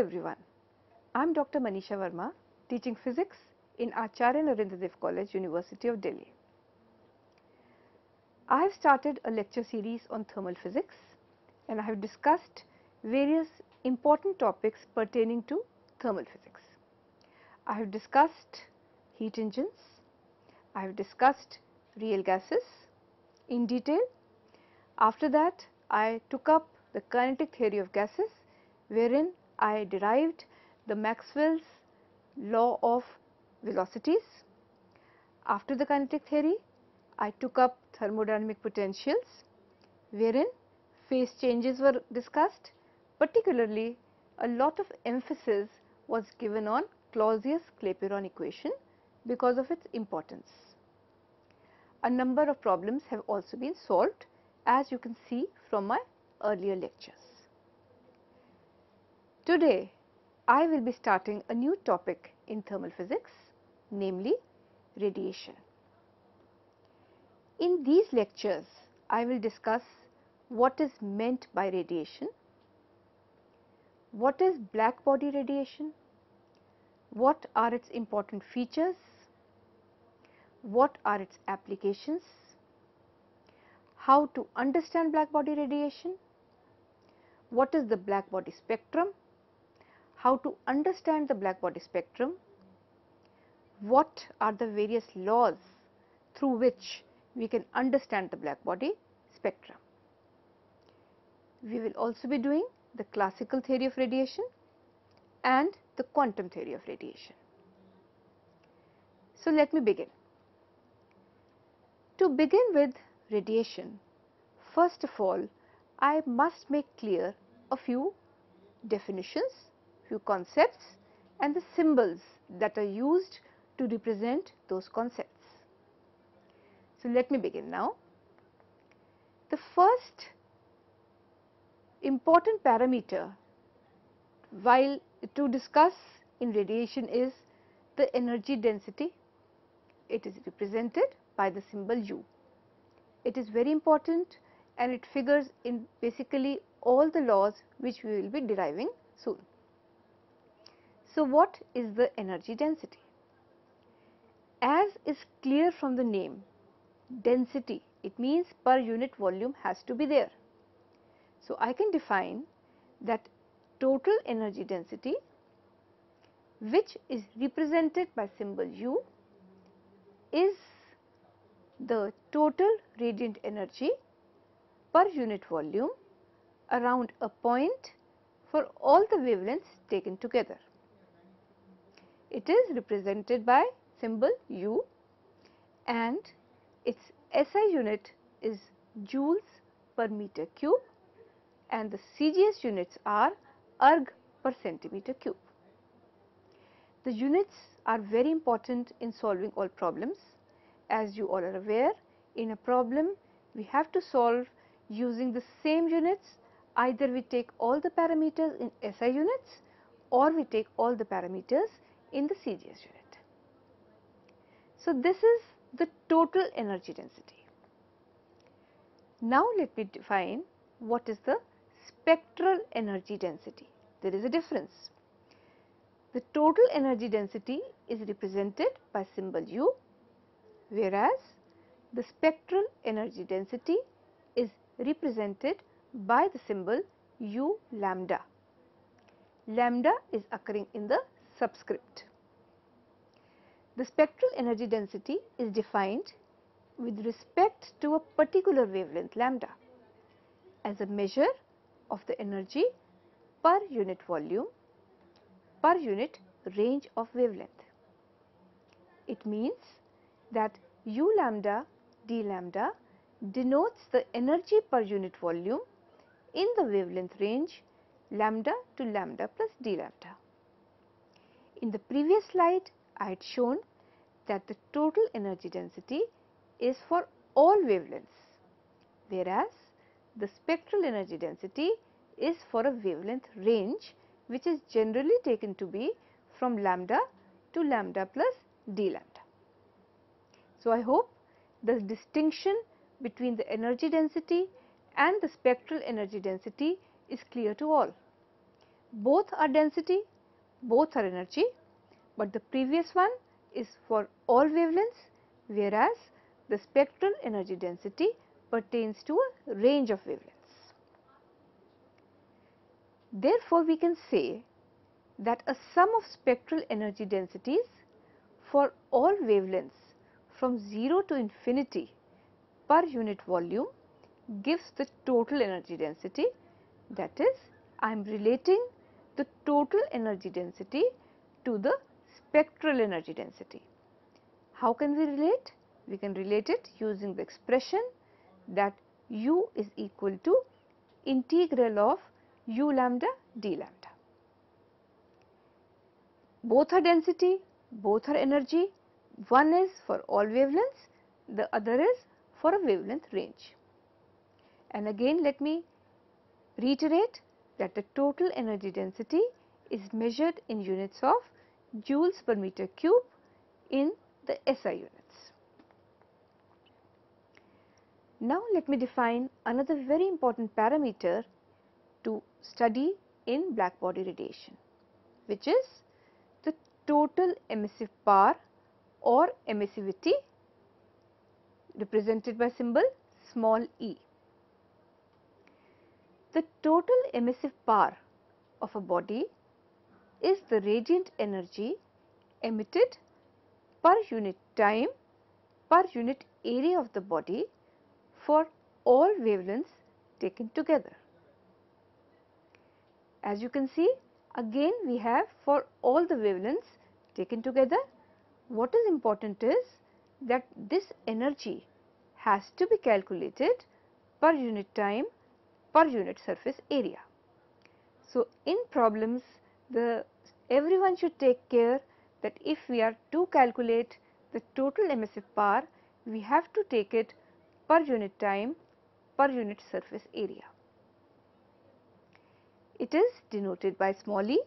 everyone. I am Dr. Manisha Verma, teaching physics in Acharya Narendra Dev College, University of Delhi. I have started a lecture series on thermal physics and I have discussed various important topics pertaining to thermal physics. I have discussed heat engines, I have discussed real gases in detail. After that, I took up the kinetic theory of gases wherein I derived the Maxwell's law of velocities. After the kinetic theory, I took up thermodynamic potentials wherein phase changes were discussed particularly a lot of emphasis was given on Clausius-Clapeyron equation because of its importance. A number of problems have also been solved as you can see from my earlier lectures. Today I will be starting a new topic in thermal physics namely radiation. In these lectures I will discuss what is meant by radiation, what is black body radiation, what are its important features, what are its applications, how to understand black body radiation, what is the black body spectrum, how to understand the black body spectrum, what are the various laws through which we can understand the black body spectrum. We will also be doing the classical theory of radiation and the quantum theory of radiation. So, let me begin. To begin with radiation, first of all I must make clear a few definitions, few concepts and the symbols that are used to represent those concepts. So, let me begin now. The first important parameter while to discuss in radiation is the energy density. It is represented by the symbol U. It is very important and it figures in basically all the laws which we will be deriving soon. So, what is the energy density? As is clear from the name, density, it means per unit volume has to be there. So, I can define that total energy density which is represented by symbol U is the total radiant energy per unit volume around a point for all the wavelengths taken together. It is represented by symbol U and its SI unit is joules per meter cube and the CGS units are erg per centimeter cube. The units are very important in solving all problems. As you all are aware, in a problem we have to solve using the same units either we take all the parameters in SI units or we take all the parameters in the CGS unit. So, this is the total energy density. Now, let me define what is the spectral energy density. There is a difference. The total energy density is represented by symbol U, whereas the spectral energy density is represented by the symbol U lambda. Lambda is occurring in the subscript. The spectral energy density is defined with respect to a particular wavelength lambda as a measure of the energy per unit volume per unit range of wavelength. It means that u lambda d lambda denotes the energy per unit volume in the wavelength range lambda to lambda plus d lambda. In the previous slide, I had shown that the total energy density is for all wavelengths, whereas the spectral energy density is for a wavelength range which is generally taken to be from lambda to lambda plus d lambda. So, I hope the distinction between the energy density and the spectral energy density is clear to all. both are density, both are energy, but the previous one is for all wavelengths whereas the spectral energy density pertains to a range of wavelengths. Therefore, we can say that a sum of spectral energy densities for all wavelengths from 0 to infinity per unit volume gives the total energy density that is I am relating the total energy density to the spectral energy density. How can we relate? We can relate it using the expression that u is equal to integral of u lambda d lambda. Both are density, both are energy, one is for all wavelengths, the other is for a wavelength range. And again let me reiterate that the total energy density is measured in units of joules per meter cube in the SI units. Now let me define another very important parameter to study in black body radiation which is the total emissive power or emissivity represented by symbol small e. The total emissive power of a body is the radiant energy emitted per unit time per unit area of the body for all wavelengths taken together. As you can see again we have for all the wavelengths taken together what is important is that this energy has to be calculated per unit time per unit surface area. So, in problems the everyone should take care that if we are to calculate the total emissive power, we have to take it per unit time per unit surface area. It is denoted by small e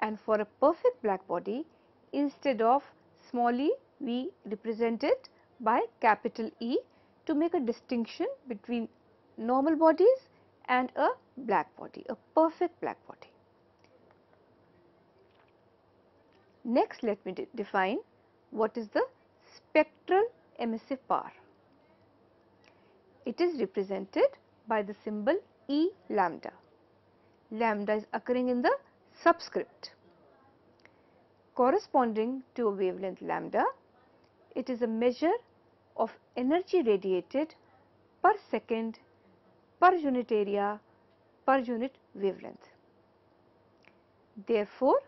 and for a perfect black body instead of small e we represent it by capital E to make a distinction between normal bodies and a black body, a perfect black body. Next let me de define what is the spectral emissive power. It is represented by the symbol E lambda. Lambda is occurring in the subscript. Corresponding to a wavelength lambda, it is a measure of energy radiated per second per unit area per unit wavelength. Therefore,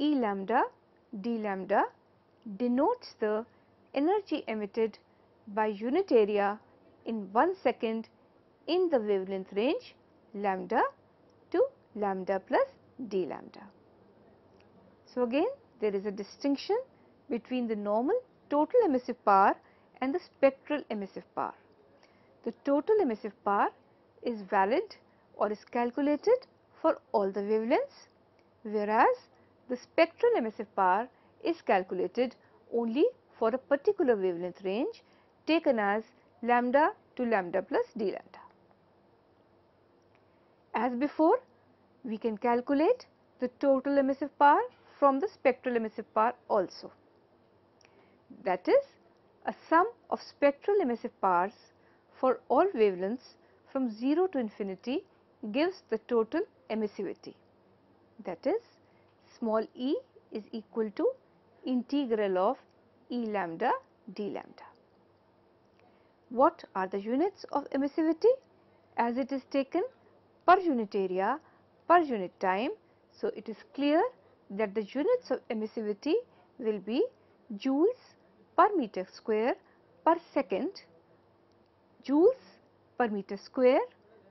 E lambda d lambda denotes the energy emitted by unit area in 1 second in the wavelength range lambda to lambda plus d lambda. So, again there is a distinction between the normal total emissive power and the spectral emissive power. The total emissive power is valid or is calculated for all the wavelengths whereas the spectral emissive power is calculated only for a particular wavelength range taken as lambda to lambda plus d lambda. As before, we can calculate the total emissive power from the spectral emissive power also. That is a sum of spectral emissive powers for all wavelengths from 0 to infinity gives the total emissivity. That is small e is equal to integral of E lambda d lambda. What are the units of emissivity? As it is taken per unit area per unit time. So, it is clear that the units of emissivity will be joules per meter square per second. Joules per meter square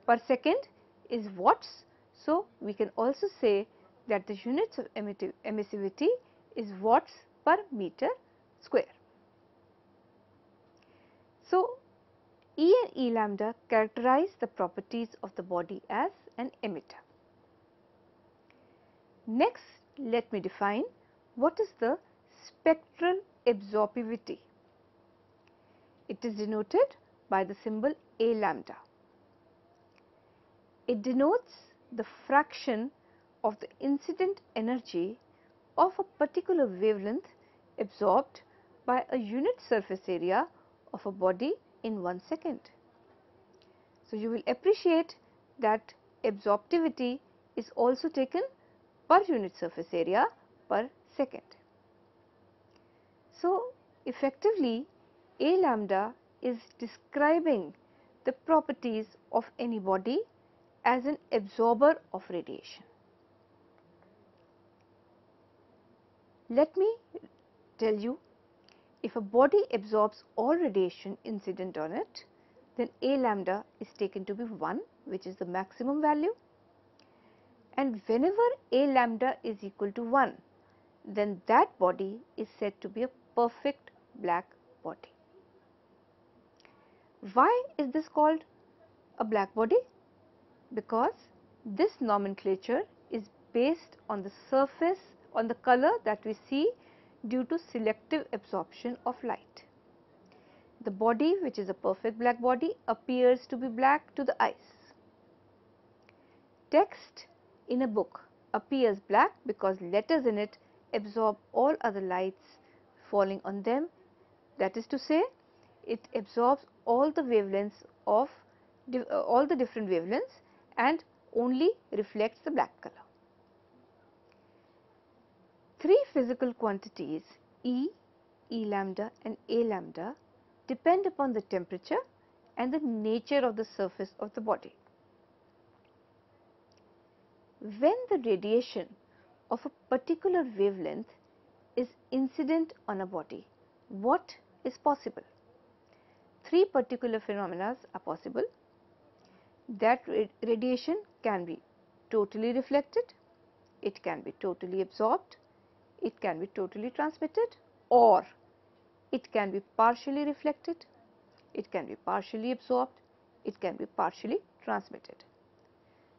per second is watts. So, we can also say that the units of emissivity is watts per meter square. So, E and E lambda characterize the properties of the body as an emitter. Next, let me define what is the spectral absorptivity. It is denoted by the symbol A lambda. It denotes the fraction of the incident energy of a particular wavelength absorbed by a unit surface area of a body in 1 second. So, you will appreciate that absorptivity is also taken per unit surface area per second. So, effectively A lambda is describing the properties of any body as an absorber of radiation. Let me tell you if a body absorbs all radiation incident on it then A lambda is taken to be 1 which is the maximum value and whenever A lambda is equal to 1 then that body is said to be a perfect black body. Why is this called a black body? Because this nomenclature is based on the surface on the color that we see due to selective absorption of light. The body which is a perfect black body appears to be black to the eyes. Text in a book appears black because letters in it absorb all other lights falling on them. That is to say, it absorbs all the wavelengths of uh, all the different wavelengths and only reflects the black color. Three physical quantities E, E lambda and A lambda depend upon the temperature and the nature of the surface of the body. When the radiation of a particular wavelength is incident on a body, what is possible? Three particular phenomena are possible. That radiation can be totally reflected, it can be totally absorbed, it can be totally transmitted or it can be partially reflected, it can be partially absorbed, it can be partially transmitted.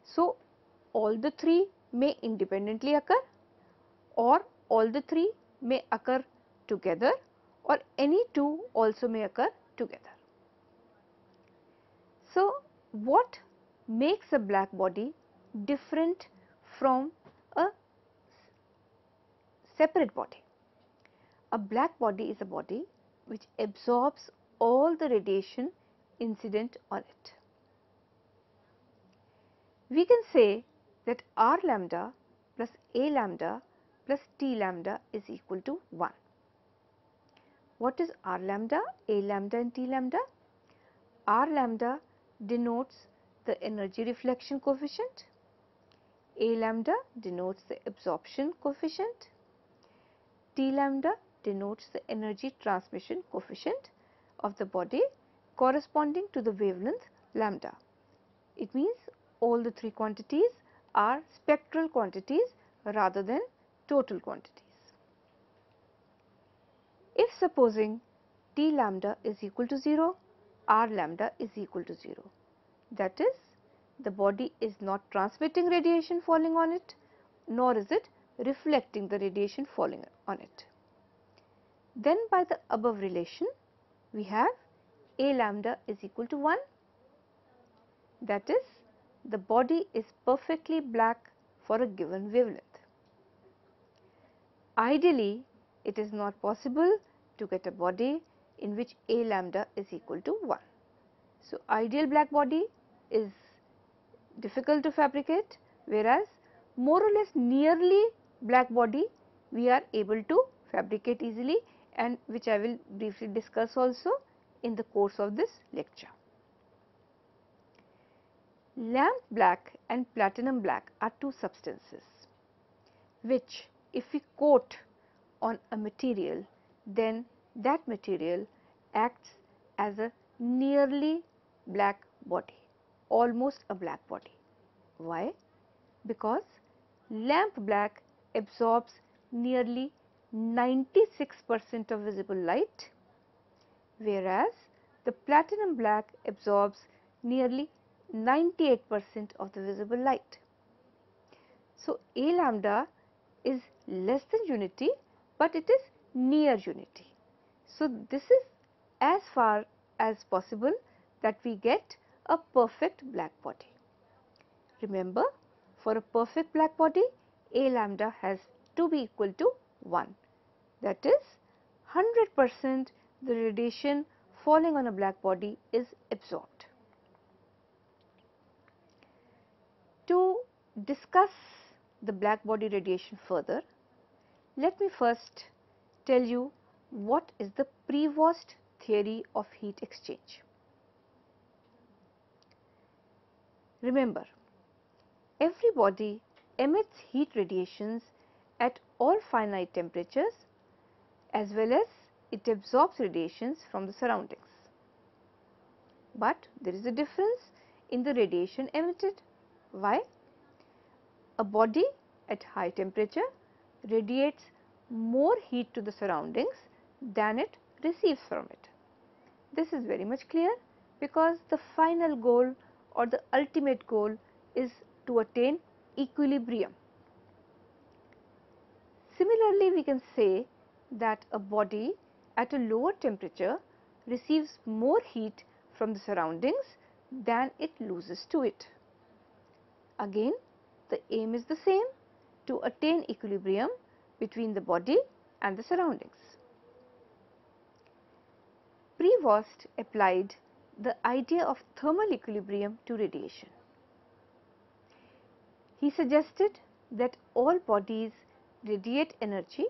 So, all the three may independently occur or all the three may occur together or any two also may occur together. So, what makes a black body different from a separate body? A black body is a body which absorbs all the radiation incident on it. We can say that R lambda plus A lambda plus T lambda is equal to 1. What is R lambda, A lambda and T lambda? R lambda denotes the energy reflection coefficient, A lambda denotes the absorption coefficient, T lambda denotes the energy transmission coefficient of the body corresponding to the wavelength lambda. It means all the three quantities are spectral quantities rather than total quantities. If supposing T lambda is equal to 0, R lambda is equal to 0. That is the body is not transmitting radiation falling on it nor is it reflecting the radiation falling on it. Then by the above relation we have A lambda is equal to 1 that is the body is perfectly black for a given wavelength. Ideally it is not possible to get a body in which A lambda is equal to 1. So, ideal black body is difficult to fabricate whereas more or less nearly black body we are able to fabricate easily and which I will briefly discuss also in the course of this lecture. Lamp black and platinum black are two substances which if we coat on a material then that material acts as a nearly black body, almost a black body. Why? Because lamp black absorbs nearly 96 percent of visible light, whereas the platinum black absorbs nearly 98 percent of the visible light. So, A lambda is less than unity, but it is near unity. So, this is as far as possible that we get a perfect black body. Remember For a perfect black body, A lambda has to be equal to 1. That is 100 percent the radiation falling on a black body is absorbed. To discuss the black body radiation further, let me first tell you what is the Prevost theory of heat exchange. Remember, every body emits heat radiations at all finite temperatures as well as it absorbs radiations from the surroundings. But there is a difference in the radiation emitted. Why? A body at high temperature radiates more heat to the surroundings than it receives from it. This is very much clear because the final goal or the ultimate goal is to attain equilibrium. Similarly, we can say that a body at a lower temperature receives more heat from the surroundings than it loses to it. Again, the aim is the same to attain equilibrium between the body and the surroundings. Prevost applied the idea of thermal equilibrium to radiation. He suggested that all bodies radiate energy,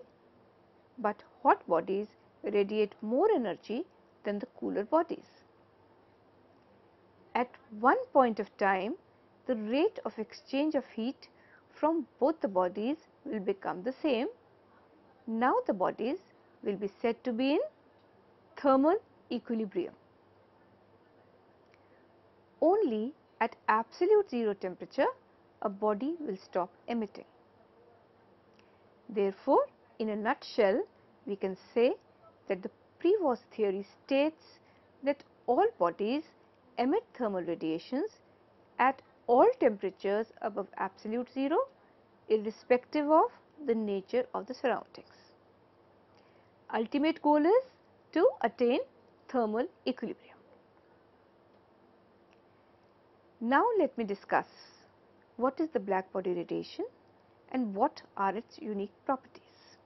but hot bodies radiate more energy than the cooler bodies. At one point of time, the rate of exchange of heat from both the bodies will become the same. Now the bodies will be said to be in thermal equilibrium. Only at absolute zero temperature a body will stop emitting. Therefore, in a nutshell we can say that the Prevost theory states that all bodies emit thermal radiations at all temperatures above absolute zero irrespective of the nature of the surroundings. Ultimate goal is to attain thermal equilibrium. Now let me discuss what is the black body radiation and what are its unique properties.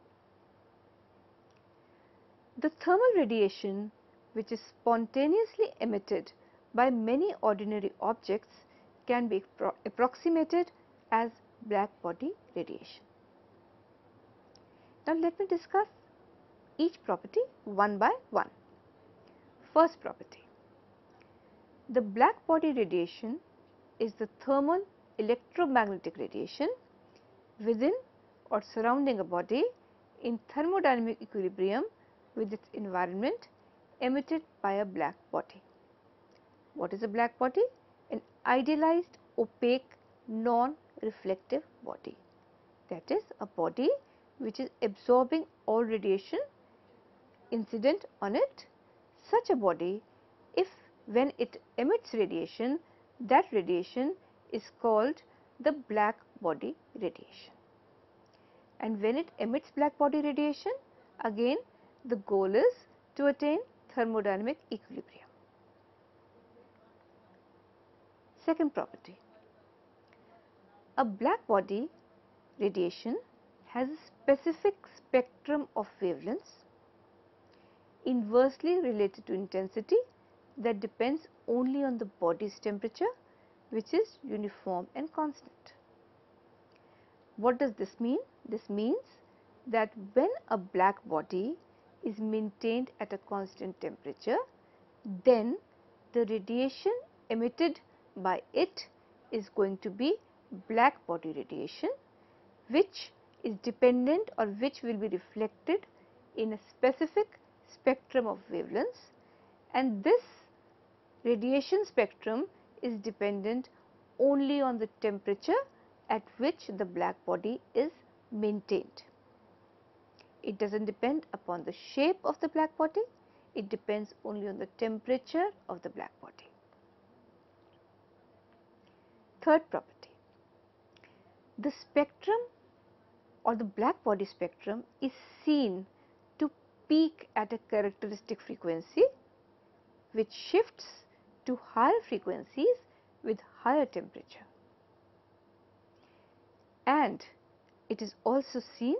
The thermal radiation which is spontaneously emitted by many ordinary objects can be approximated as black body radiation. Now let me discuss each property one by one. First property, the black body radiation is the thermal electromagnetic radiation within or surrounding a body in thermodynamic equilibrium with its environment emitted by a black body. What is a black body? An idealized opaque non-reflective body that is a body which is absorbing all radiation incident on it. Such a body if when it emits radiation that radiation is called the black body radiation. And when it emits black body radiation again the goal is to attain thermodynamic equilibrium. Second property, a black body radiation has a specific spectrum of wavelengths inversely related to intensity that depends only on the body's temperature which is uniform and constant. What does this mean? This means that when a black body is maintained at a constant temperature, then the radiation emitted by it is going to be black body radiation which is dependent or which will be reflected in a specific spectrum of wavelengths and this radiation spectrum is dependent only on the temperature at which the black body is maintained. It does not depend upon the shape of the black body, it depends only on the temperature of the black body. Third property, the spectrum or the black body spectrum is seen peak at a characteristic frequency which shifts to higher frequencies with higher temperature. and it is also seen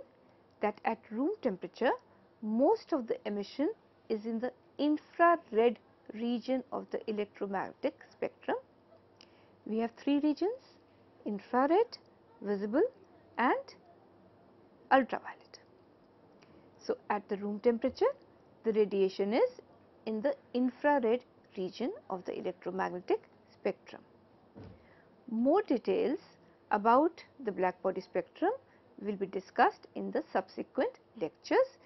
that at room temperature most of the emission is in the infrared region of the electromagnetic spectrum. We have three regions infrared, visible and ultraviolet. So, at the room temperature the radiation is in the infrared region of the electromagnetic spectrum. More details about the black body spectrum will be discussed in the subsequent lectures.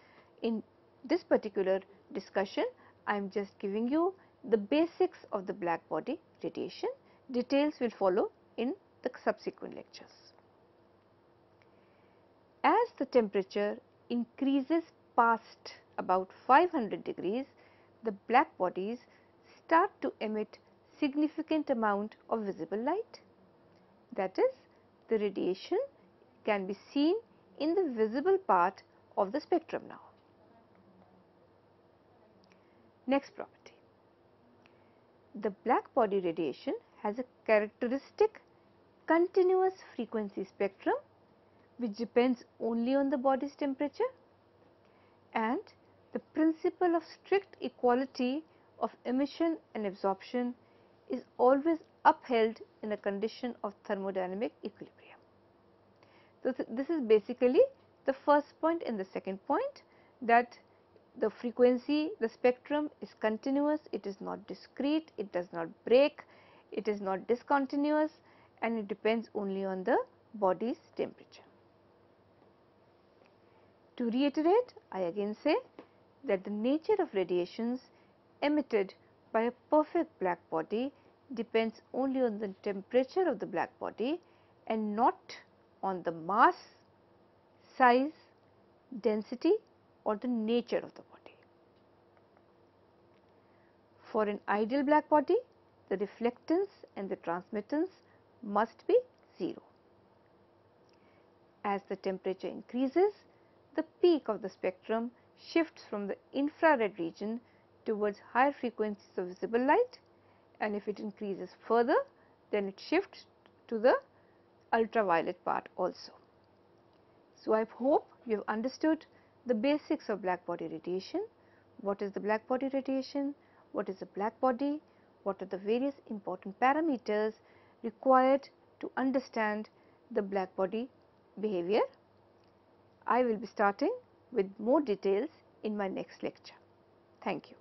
In this particular discussion, I am just giving you the basics of the black body radiation. Details will follow in the subsequent lectures. As the temperature increases past about 500 degrees, the black bodies start to emit significant amount of visible light. That is, the radiation can be seen in the visible part of the spectrum now. Next property. The black body radiation has a characteristic continuous frequency spectrum which depends only on the body's temperature and the principle of strict equality of emission and absorption is always upheld in a condition of thermodynamic equilibrium. So, th this is basically the first point and the second point that the frequency, the spectrum is continuous, it is not discrete, it does not break, it is not discontinuous and it depends only on the body's temperature. To reiterate, I again say that the nature of radiations emitted by a perfect black body depends only on the temperature of the black body and not on the mass, size, density or the nature of the body. For an ideal black body, the reflectance and the transmittance must be 0. As the temperature increases, the peak of the spectrum shifts from the infrared region towards higher frequencies of visible light and if it increases further then it shifts to the ultraviolet part also. So, I hope you have understood the basics of black body radiation, what is the black body radiation, what is a black body, what are the various important parameters required to understand the black body behavior. I will be starting with more details in my next lecture. Thank you.